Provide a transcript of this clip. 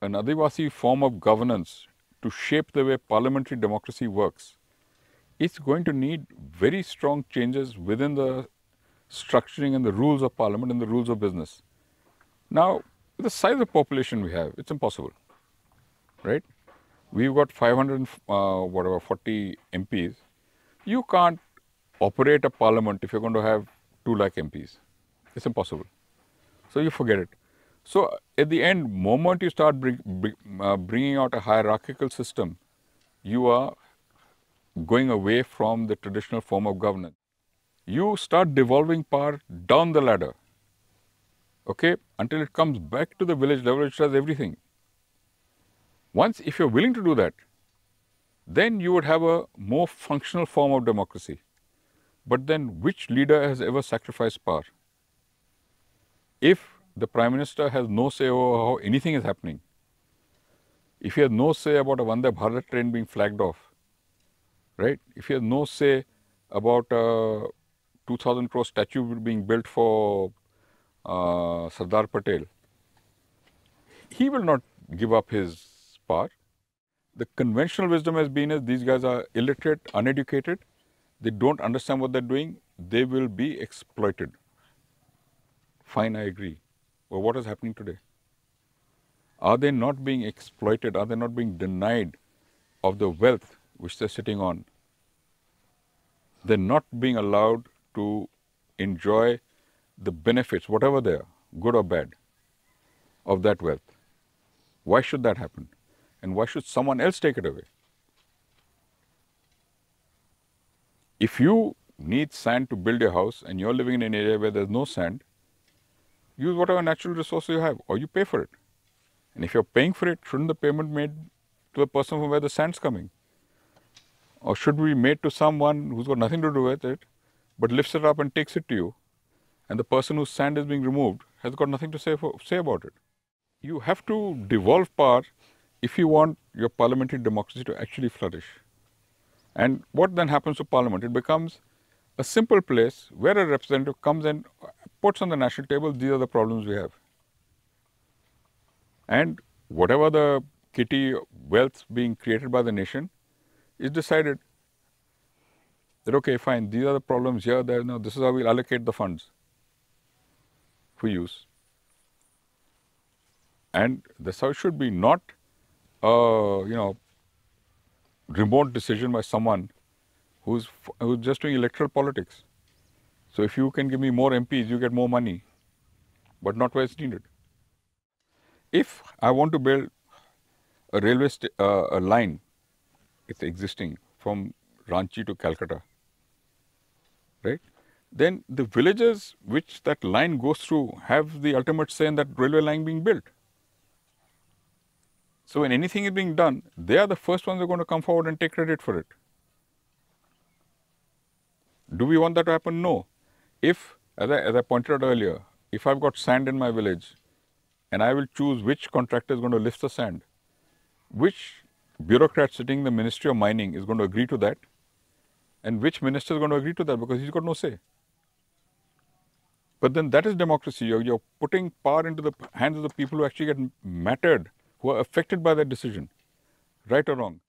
an Adivasi form of governance to shape the way parliamentary democracy works, it's going to need very strong changes within the structuring and the rules of parliament and the rules of business. Now, with the size of population we have, it's impossible, right? We've got 500, uh, whatever, 40 MPs. You can't operate a parliament if you're going to have 2 lakh MPs. It's impossible. So you forget it. So at the end, moment you start bring, bring, uh, bringing out a hierarchical system, you are going away from the traditional form of governance. You start devolving power down the ladder, okay, until it comes back to the village level, which does everything. Once, if you're willing to do that, then you would have a more functional form of democracy. But then, which leader has ever sacrificed power? If the Prime Minister has no say over how anything is happening, if he has no say about a Vande Bharat train being flagged off, right? If he has no say about a 2000 crore statue being built for uh, Sardar Patel, he will not give up his power. The conventional wisdom has been is these guys are illiterate, uneducated, they don't understand what they're doing, they will be exploited. Fine, I agree. But what is happening today? Are they not being exploited? Are they not being denied of the wealth which they're sitting on? They're not being allowed to enjoy the benefits, whatever they are, good or bad, of that wealth. Why should that happen? And why should someone else take it away? If you need sand to build your house and you're living in an area where there's no sand, use whatever natural resources you have or you pay for it. And if you're paying for it, shouldn't the payment made to the person from where the sand's coming? Or should be made to someone who's got nothing to do with it, but lifts it up and takes it to you, and the person whose sand is being removed has got nothing to say, for, say about it. You have to devolve power if you want your parliamentary democracy to actually flourish. And what then happens to parliament? It becomes a simple place where a representative comes and puts on the national table, these are the problems we have. And whatever the kitty wealth being created by the nation is decided that, okay, fine, these are the problems here, there, now this is how we'll allocate the funds for use. And it should be, not a, you know, remote decision by someone who's, who's just doing electoral politics. So if you can give me more MPs, you get more money, but not where it's needed. If I want to build a railway uh, a line, it's existing from Ranchi to Calcutta, right? Then the villages which that line goes through have the ultimate say in that railway line being built. So when anything is being done, they are the first ones who are going to come forward and take credit for it. Do we want that to happen? No if, as I, as I pointed out earlier, if I've got sand in my village and I will choose which contractor is going to lift the sand, which bureaucrat sitting in the Ministry of Mining is going to agree to that, and which minister is going to agree to that because he's got no say. But then that is democracy. You're, you're putting power into the hands of the people who actually get mattered, who are affected by that decision, right or wrong.